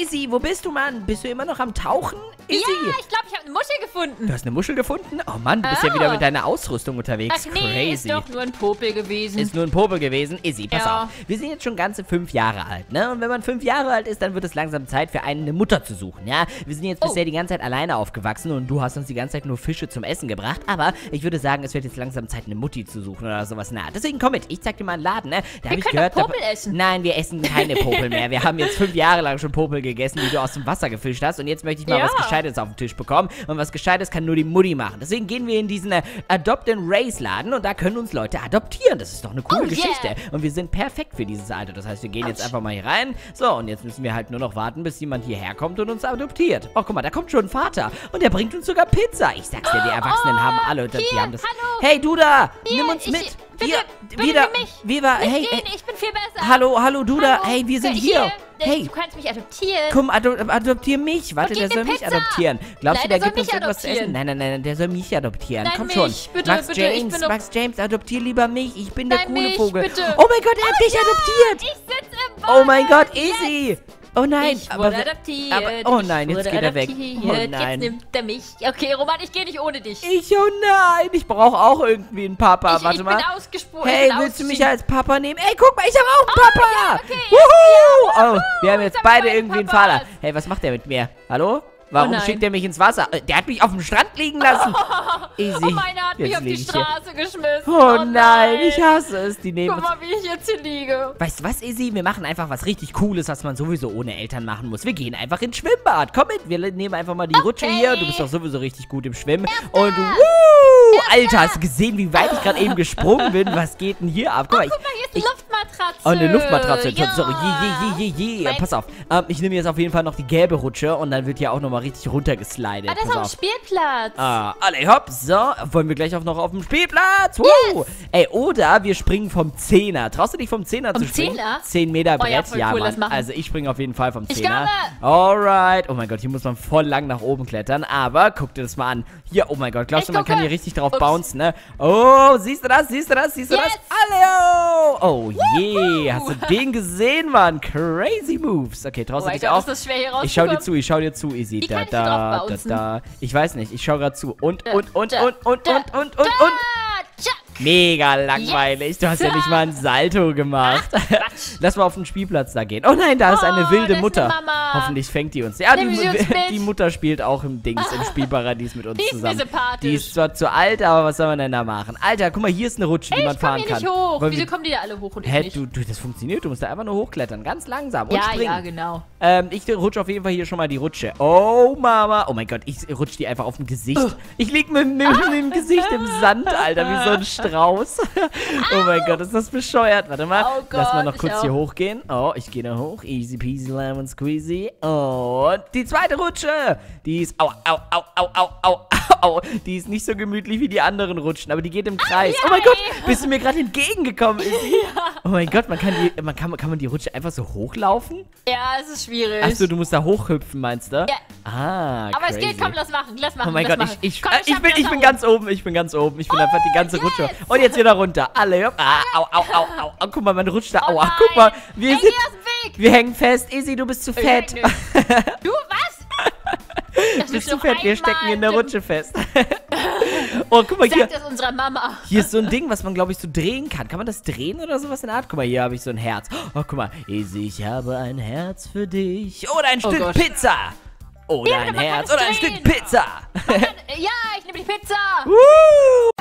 Izzy, wo bist du, Mann? Bist du immer noch am Tauchen? Izzy! Ja, ich glaube, ich habe eine Muschel gefunden. Du hast eine Muschel gefunden? Oh Mann, du bist ja Ah. wieder mit deiner Ausrüstung unterwegs. Ach nee, ist Crazy. doch nur ein Popel gewesen. Ist nur ein Popel gewesen. Izzy, pass Ja. auf. Wir sind jetzt schon ganze fünf Jahre alt, ne? Und wenn man fünf Jahre alt ist, dann wird es langsam Zeit für einen eine Mutter zu suchen, ja? Wir sind jetzt Oh. bisher die ganze Zeit alleine aufgewachsen und du hast uns die ganze Zeit nur Fische zum Essen gebracht. Aber ich würde sagen, es wird jetzt langsam Zeit, eine Mutti zu suchen oder sowas. Na, deswegen komm mit. Ich zeig dir mal einen Laden, ne? Da hab ich können gehört, doch da- Popel essen. Nein, wir essen keine Popel mehr. Wir haben jetzt fünf Jahre lang schon Popel gegessen, die du aus dem Wasser gefischt hast. Und jetzt möchte ich mal Ja. was Gescheites auf den Tisch bekommen. Und was Gescheites kann nur die Mutti machen. Deswegen gehen wir in diesen äh, Adopt and Race Laden und da können uns Leute adoptieren. Das ist doch eine coole Oh, yeah. Geschichte. Und wir sind perfekt für dieses Alter. Das heißt, wir gehen jetzt einfach mal hier rein. So, und jetzt müssen wir halt nur noch warten, bis jemand hierher kommt und uns adoptiert. Oh, guck mal, da kommt schon ein Vater. Und der bringt uns sogar Pizza. Ich sag's dir, die Erwachsenen Oh, haben alle, die hier, haben das. hallo. Hey, du da, Hier, nimm uns ich- mit. Bitte, Hier, bitte wieder, mich. Viva, Nicht hey, gehen, hey. ich bin viel besser. Hallo, hallo, du da. Hey, wir sind hier. hier. Hey, Du kannst mich adoptieren. Komm, ado adoptier mich. Warte, der soll mir mich Pizza. adoptieren. Glaubst Nein, du, der der gibt uns irgendwas zu essen? Nein, nein, nein, der soll mich adoptieren. Nein, Komm mich. schon. Bitte, Max bitte, James, Max James, adoptier lieber mich. Ich bin der Nein, coole mich, Vogel. bitte. Oh mein Gott, er hat dich adoptiert. Ich sitze im Boot. Oh mein Gott, easy. Oh nein, Ich aber, wurde adoptiert. aber oh nein, jetzt geht er weg. Oh Jetzt nein. nimmt er mich. Okay, Roman, ich gehe nicht ohne dich. Ich, oh nein, ich brauche auch irgendwie einen Papa. ich, Warte ich mal. bin ausgespurt. Hey, willst du mich als Papa nehmen? Ey, guck mal, ich habe auch einen Papa! ja, okay, jetzt Wuhu! Oh, wir haben jetzt jetzt haben beide irgendwie einen Papas. Vater. Hey, was macht der mit mir? Hallo? Warum nein. schickt er mich ins Wasser? Äh, Der hat mich auf dem Strand liegen lassen. Easy. Oh, meiner hat mich Jetzt auf die ich hier. Straße geschmissen. Oh, nein, ich hasse es. Die nehmen Guck uns. mal, wie ich jetzt hier liege. Weißt du was, Izzy? Wir machen einfach was richtig Cooles, was man sowieso ohne Eltern machen muss. Wir gehen einfach ins Schwimmbad. Komm mit, wir nehmen einfach mal die Rutsche hier. Du bist doch sowieso richtig gut im Schwimmen. Und wuh! Alter, hast du gesehen, wie weit ich gerade eben gesprungen bin? Was geht denn hier ab? Guck mal, ich, Guck mal, hier ist eine Luftmatratze. Oh, eine Luftmatratze. Ja. Sorry, je, je, je, je, je. Pass auf. Ähm, ich nehme jetzt auf jeden Fall noch die gelbe Rutsche und dann wird hier auch nochmal richtig runtergeslidet. Ah, das ist auf. Spielplatz. Ah, alle hopp, so. Wollen wir gleich auch noch auf dem Spielplatz? Woo! Ey, oder wir springen vom Zehner. Traust du dich vom Zehner Vom zu springen? Zehner? 10 Meter Oh Brett, ja, voll ja, cool, Mann. das machen. Also ich springe auf jeden Fall vom Zehner. Alright. Oh mein Gott, hier muss man voll lang nach oben klettern. Aber guck dir das mal an. Hier, oh mein Gott, glaubst Ich du, man kann hier richtig drauf Ups. bouncen, ne? Oh, siehst du das? Siehst du das? Siehst du Yes. das? Hallo! Oh je, hast du den gesehen, Mann? Crazy Moves. Okay, traust Oh du dich auch? ist das schwer hier Ich schau dir zu, ich schau dir zu, Easy. Wie Da, da, da, draufbouncen? da. Ich weiß nicht, ich schau grad zu. Und, Da, und, und, da, und, und, da, und, und, und, da, und. Mega langweilig. Du hast ja nicht mal ein Salto gemacht. Quatsch. Lass mal auf den Spielplatz da gehen. Oh nein, da ist eine Oh, wilde da ist Mutter. eine. Hoffentlich fängt die uns. Ja, die, uns die Mutter spielt auch im Dings, im Spielparadies mit uns Die zusammen. Die ist zwar zu alt, aber was soll man denn da machen? Alter, guck mal, hier ist eine Rutsche, die Ey, man ich komm fahren hier kann. nicht hoch. Wollen Wieso kommen die da alle hoch und ich Hä, nicht? du, du, das funktioniert. Du musst da einfach nur hochklettern. Ganz langsam. Und ja, springen. ja, genau. Ähm, ich rutsche auf jeden Fall hier schon mal die Rutsche. Oh, Mama. Oh mein Gott, ich rutsche die einfach auf dem Gesicht. Ich lieg mit, mit, mit dem Gesicht im Sand, Alter, wie so ein Strauß. oh mein Gott, ist das bescheuert. Warte mal. Oh Lass mal Gott, noch kurz hier hochgehen. Oh, ich gehe da hoch. Easy peasy lemon squeezy. Und die zweite Rutsche. Die ist, au, au, au, au, au, au, au. Die ist nicht so gemütlich wie die anderen Rutschen, aber die geht im Kreis. Oh mein. Gott, bist du mir gerade entgegengekommen, Izzy? Oh mein Gott, man kann, die, man, kann, kann man die Rutsche einfach so hochlaufen? Ja, es ist schwierig. Achso, du musst da hochhüpfen, meinst du? Ja. Ah, Aber crazy. es geht, komm, lass machen, lass machen, Oh mein Gott, machen. ich, ich, komm, äh, ich, schaff bin, ich bin ganz oben, ich bin ganz oben. Ich bin einfach die ganze yes. Rutsche. Und jetzt wieder runter. Alle, hopp. Ah, au, au, au, au, au. Guck mal, man rutscht da. Oh Aua, nein. guck mal. Wir, Ey, sind, wir hängen fest. Izzy, du bist zu fett. Nö. Du? Das Du bist noch fett. Wir stecken in der. Rutsche fest. oh, guck mal hier. Sag das unserer Mama. Hier ist so ein Ding, was man, glaube ich, so drehen kann. Kann man das drehen oder sowas in der Art? Guck mal, hier habe ich so ein Herz. Oh, guck mal. Ich habe ein Herz für dich. Oder ein Oh Stück Gott. Pizza. Oder Ja, ein kann Herz. Oder ein. Stück Pizza. Ja, ich nehme die Pizza. Woo!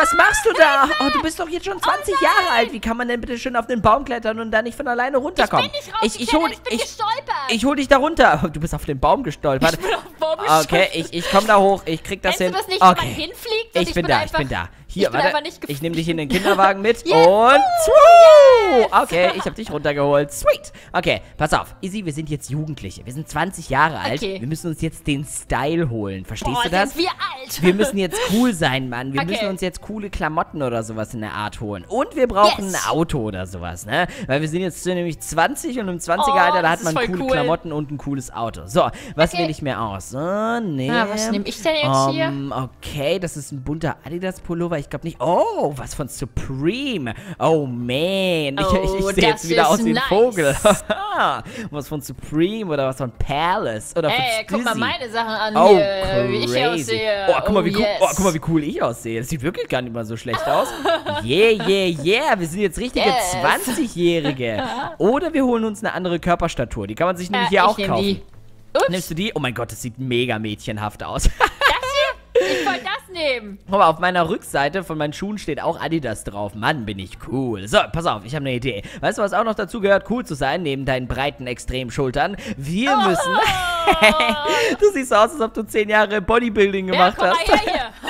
Was machst du da? Oh, du bist doch jetzt schon 20 Jahre alt. Wie kann man denn bitte schön auf den Baum klettern und da nicht von alleine runterkommen? Ich bin nicht ich, ich, hol, ich bin ich, gestolpert. ich hol dich da runter. Du bist auf den Baum gestolpert. Ich bin auf den Baum Okay, gestolpert. ich, ich komm da hoch. Ich krieg das Kennst hin. du das nicht, wenn man okay. hinfliegt? Ich bin da, ich bin da. Hier, ich warte. ich nehme dich in den Kinderwagen mit Yes. und Swoo! Okay, ich habe dich runtergeholt. Sweet. Okay, pass auf. Izzy, wir sind jetzt Jugendliche. Wir sind 20 Jahre alt. Okay. Wir müssen uns jetzt den Style holen. Verstehst Boah, du das? sind wir alt. Wir müssen jetzt cool sein, Mann. Wir Okay. müssen uns jetzt coole Klamotten oder sowas in der Art holen. Und wir brauchen Yes. ein Auto oder sowas, ne? Weil wir sind jetzt nämlich 20 und im 20er-Alter, Oh, da hat man coole cool. Klamotten und ein cooles Auto. So, was Okay. wähle ich mir aus? So, nee. Ah, was nehme ich denn jetzt hier? Ähm, okay, das ist ein bunter Adidas-Pullover. Ich glaube nicht. Oh, was von Supreme. Oh, man. Ich, Oh, ich, ich sehe das jetzt wieder aus wie ein nice. Vogel. was von Supreme oder was von Palace oder Ey, von guck mal meine Sachen an Oh, hier, wie ich aussehe. Oh, guck mal, wie cool, yes. oh, guck mal, wie cool ich aussehe. Das sieht wirklich gar nicht mal so schlecht aus. Yeah, yeah, yeah. Wir sind jetzt richtige Yes. 20-Jährige. Oder wir holen uns eine andere Körperstatur. Die kann man sich nämlich Äh, hier auch kaufen. die. Ups, Nimmst du die? Oh mein Gott, das sieht mega mädchenhaft aus. Nehmen. Guck mal, auf meiner Rückseite von meinen Schuhen steht auch Adidas drauf. Mann, bin ich cool. So, pass auf, ich habe eine Idee. Weißt du, was auch noch dazu gehört, cool zu sein, neben deinen breiten Extremschultern? Wir Oh. müssen... du siehst so aus, als ob du zehn Jahre Bodybuilding Ja, gemacht komm mal hast. her hier.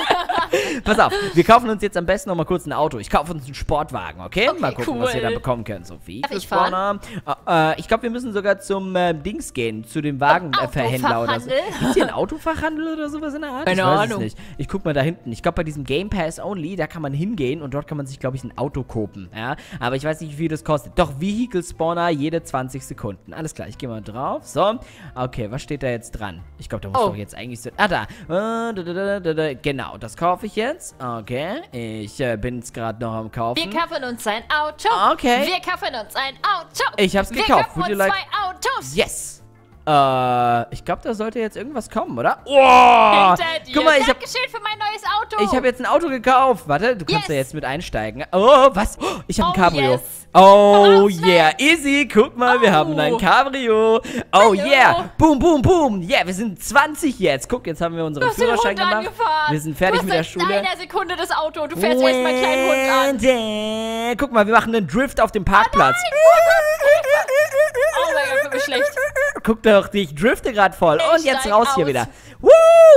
Pass auf, wir kaufen uns jetzt am besten noch mal kurz ein Auto. Ich kaufe uns einen Sportwagen, okay? Okay, mal gucken, was wir cool. da bekommen können, Sophie. Darf für ich? Spawner. Äh, äh, ich glaube, wir müssen sogar zum äh, Dings gehen, zu dem Wagenverhändler oder so. Gibt's hier einen Autofachhandel oder sowas in der Art? Keine ich weiß Ahnung. Es nicht. Ich guck mal da hinten. Ich glaube, bei diesem Game Pass Only, da kann man hingehen und dort kann man sich, glaube ich, ein Auto kopen. Ja? Aber ich weiß nicht, wie viel das kostet. Doch, Vehicle Spawner jede 20 Sekunden. Alles klar, ich gehe mal drauf. So. Okay, was steht da jetzt dran? Ich glaube, da muss Oh. doch jetzt eigentlich so. Ah, da. Äh, da. Genau, das kaufe ich jetzt. Okay. Ich äh, bin jetzt gerade noch am Kaufen. Wir kaufen uns ein Auto. Okay. Wir kaufen uns ein Auto. Ich hab's Wir gekauft. kaufen Would uns like- zwei Autos. Yes! Äh, ich glaube, da sollte jetzt irgendwas kommen, oder? Oh! Guck mal, ich habe Dankeschön für mein neues Auto. ich hab jetzt ein Auto gekauft. Warte, du kannst Yes. da jetzt mit einsteigen. Oh, was? Oh, ich habe ein Oh, Cabrio. yes. Oh, yeah. Easy. Guck mal, wir Oh. haben ein Cabrio. Oh, yeah. Boom, boom, boom. Yeah, wir sind 20 jetzt. Guck, jetzt haben wir unseren Du Führerschein gemacht. angefahren. Wir sind fertig du mit der Schule. in einer Sekunde das Auto. Du fährst erst mal einen kleinen Hund an. Guck mal, wir machen einen Drift auf dem Parkplatz. Oh mein Gott, für mich schlecht. Guck doch, ich drifte gerade voll. Ich Und jetzt raus hier aus. wieder. Woo!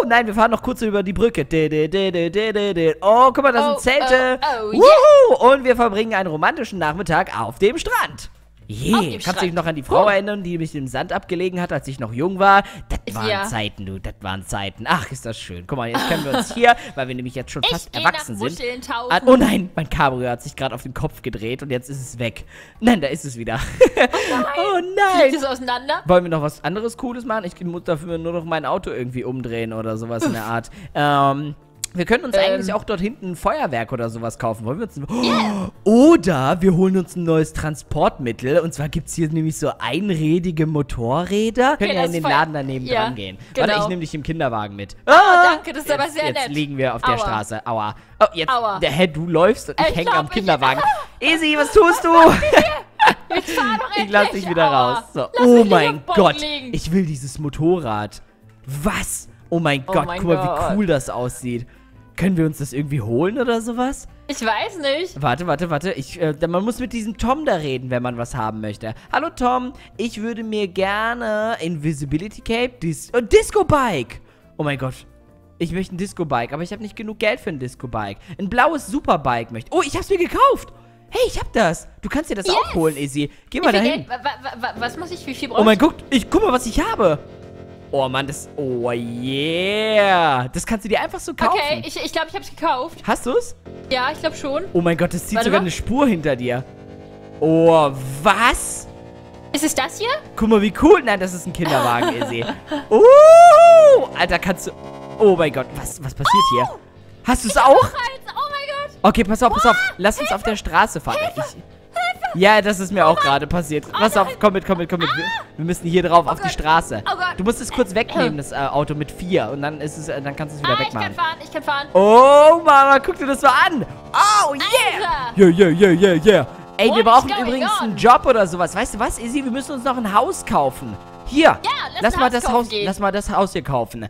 Nein, wir fahren noch kurz über die Brücke. Oh, guck mal, da Oh, sind Zelte. oh, oh, Woohoo! Und wir verbringen einen romantischen Nachmittag auf dem Strand. Dem Kannst du dich noch an die Frau Huh. erinnern, die mich im Sand abgelegen hat, als ich noch jung war? Das waren Ja. Zeiten, du. Das waren Zeiten. Ach, ist das schön. Guck mal, jetzt können wir uns hier, weil wir nämlich jetzt schon Ich fast erwachsen sind. Ah, oh nein, mein Cabrio hat sich gerade auf den Kopf gedreht und jetzt ist es weg. Nein, da ist es wieder. Oh nein. Fliegt es auseinander? Wollen wir noch was anderes Cooles machen? Ich muss dafür nur noch mein Auto irgendwie umdrehen oder sowas in der Art. Ähm, wir können uns Ähm. eigentlich auch dort hinten ein Feuerwerk oder sowas kaufen. Wollen wir uns ein Oder wir holen uns ein neues Transportmittel. Und zwar gibt es hier nämlich so einrädige Motorräder. Können ja das in den Laden daneben Ja, dran gehen. Warte, genau. ich nehme dich im Kinderwagen mit. Oh, danke, das ist aber jetzt, sehr jetzt nett. liegen wir auf der Aua. Straße. Aua. Oh, jetzt, Aua. Der, hä, du läufst und ich Ich hänge am Kinderwagen. Easy, was tust du? Jetzt fahr doch Ich lass dich wieder Aua. raus. So. Oh mein Gott. liegen. Ich will dieses Motorrad. Was? Oh mein Oh Gott, mein guck mal, wie cool das aussieht. Können wir uns das irgendwie holen oder sowas? Ich weiß nicht. Warte, warte, warte. Ich, äh, man muss mit diesem Tom da reden, wenn man was haben möchte. Hallo Tom, ich würde mir gerne Invisibility Cape, Dis und Disco Bike. Oh mein Gott. Ich möchte ein Disco Bike, aber ich habe nicht genug Geld für ein Disco Bike. Ein blaues Superbike möchte. Oh, ich hab's mir gekauft. Hey, ich hab das. Du kannst dir das auch Yes. holen, Izzy. Geh mal dahin. Geld? Was muss ich? Wie viel Oh brauche mein ich? Gott, ich guck mal, was ich habe. Oh Mann, das. Oh yeah. Das kannst du dir einfach so kaufen. Okay, ich, ich glaube, ich habe es gekauft. Hast du's? Ja, ich glaube schon. Oh mein Gott, das zieht Warte sogar mal. eine Spur hinter dir. Oh, was? Ist es das hier? Guck mal, wie cool. Nein, das ist ein Kinderwagen, Izzy. Uh, Alter, kannst du. Oh mein Gott, was, was passiert hier? Hast du es auch? Oh mein Gott. Okay, pass auf, pass auf. Lass uns auf der Straße fahren. Ich, ja, das ist mir auch gerade passiert. Pass auf, komm mit, komm mit, komm mit. Wir, wir müssen hier drauf, auf die Gott. Straße. Oh Gott. Du musst es kurz wegnehmen, das äh, Auto mit vier. Und dann ist es, äh, dann kannst du es wieder Ah, ich kann wegmachen. fahren. Ich kann fahren. Oh, Mama, guck dir das mal an. Oh, yeah. Alter. Yeah, yeah, yeah, yeah, yeah. Ey, What wir brauchen übrigens on? einen Job oder sowas. Weißt du was, Izzy? Wir müssen uns noch ein Haus kaufen. Hier. Ja, lass lass mal Haus das Haus, gehen. lass mal das Haus hier kaufen.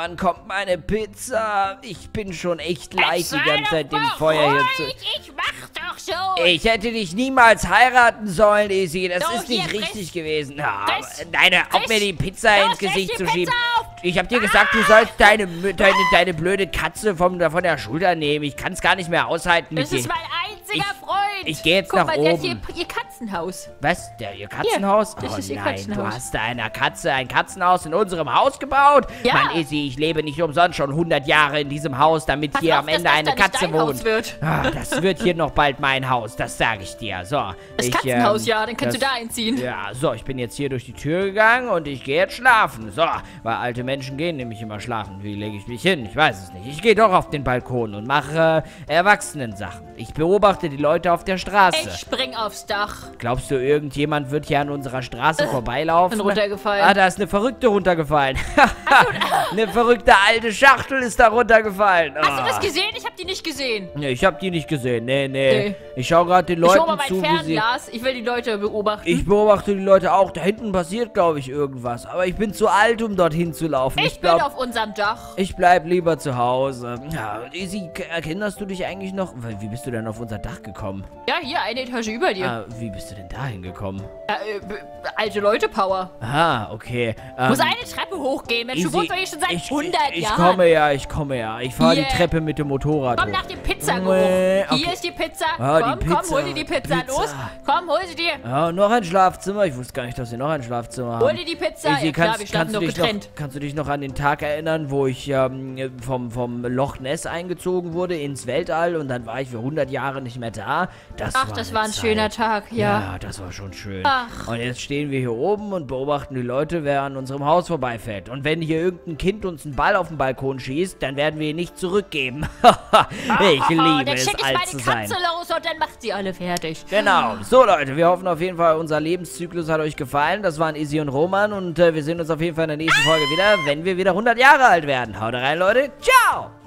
Wann kommt meine Pizza? Ich bin schon echt leid, die ganze Zeit dem Feuer hier zu... Ich mach doch schon. Ich hätte dich niemals heiraten sollen, Izzy. Das Doch, ist nicht richtig gewesen. Ja, nein, hör auf mir die Pizza Los, ins Gesicht zu schieben. Auf. Ich hab dir gesagt, du sollst deine, deine, deine blöde Katze vom, von der Schulter nehmen. Ich kann es gar nicht mehr aushalten Das ist mein einziger Ich- Freund. ich geh jetzt Guck nach mal, der oben. Hier, ihr Katzen Katzenhaus. Was? Der, ihr Katzenhaus? das oh ist ihr nein, Katzenhaus. du hast da einer Katze ein Katzenhaus in unserem Haus gebaut? Ja. Mann, Izzy, ich lebe nicht umsonst schon 100 Jahre in diesem Haus, damit Pass hier auf, am Ende eine Katze wohnt. Wird. Ah, das wird hier noch bald mein Haus, das sage ich dir. So. Das ich, Katzenhaus, ähm, ja, dann kannst das- du da einziehen. Ja, so, ich bin jetzt hier durch die Tür gegangen und ich gehe jetzt schlafen. So, weil alte Menschen gehen nämlich immer schlafen. Wie lege ich mich hin? Ich weiß es nicht. Ich gehe doch auf den Balkon und mache äh, Erwachsenensachen. Ich beobachte die Leute auf der Straße. Ich spring aufs Dach. Glaubst du, irgendjemand wird hier an unserer Straße vorbeilaufen? bin runtergefallen. Ah, da ist eine Verrückte runtergefallen. eine verrückte alte Schachtel ist da runtergefallen. Hast du Ah. das gesehen? Ich hab die nicht gesehen. Nee, ich hab die nicht gesehen. Nee, nee. Nee. Ich schau gerade den Ich Leuten mal mein zu. Fernglas. Ich will die Leute beobachten. Ich beobachte die Leute auch. Da hinten passiert, glaube ich, irgendwas. Aber ich bin zu alt, um dorthin zu laufen. Ich, Ich, bin glaub, auf unserem Dach. ich bleib lieber zu Hause. Ja, Izzy, k- erinnerst du dich eigentlich noch? Wie bist du denn auf unser Dach gekommen? Ja, hier, eine Etage über dir. Ah, wie bist du denn dahin gekommen? Ja, äh, b- alte Leute-Power. Ah, okay. Ähm, Muss eine Treppe hochgehen. Mensch, du wohnst doch hier schon seit ich, 100 ich, ich Jahren. komme ja, ich komme ja. Ich fahre die Treppe mit dem Motorrad Komm hoch. nach dem Pizzageruch. Nee, okay. Hier ist die Pizza. Ah, komm, die komm, Pizza. hol dir die Pizza. Pizza. Los, komm, hol sie dir. Ja, noch ein Schlafzimmer. Ich wusste gar nicht, dass sie noch ein Schlafzimmer haben. Hol dir die Pizza. Izzy, ja klar, kannst, kannst, du dich getrennt. noch, kannst du dich noch an den Tag erinnern, wo ich ähm, vom, vom Loch Ness eingezogen wurde ins Weltall und dann war ich für 100 Jahre nicht mehr da? Das Ach, war das war ein Zeit. schöner Tag, ja. Ja, das war schon schön. Ach. Und jetzt stehen wir hier oben und beobachten die Leute, wer an unserem Haus vorbeifährt. Und wenn hier irgendein Kind uns einen Ball auf den Balkon schießt, dann werden wir ihn nicht zurückgeben. ich Oh, liebe dann es, schick ich alt meine zu sein. Katze los und dann macht sie alle fertig. Genau. So, Leute, wir hoffen auf jeden Fall, unser Lebenszyklus hat euch gefallen. Das waren Izzy und Roman und äh, wir sehen uns auf jeden Fall in der nächsten Folge wieder, wenn wir wieder 100 Jahre alt werden. Haut rein, Leute. Ciao!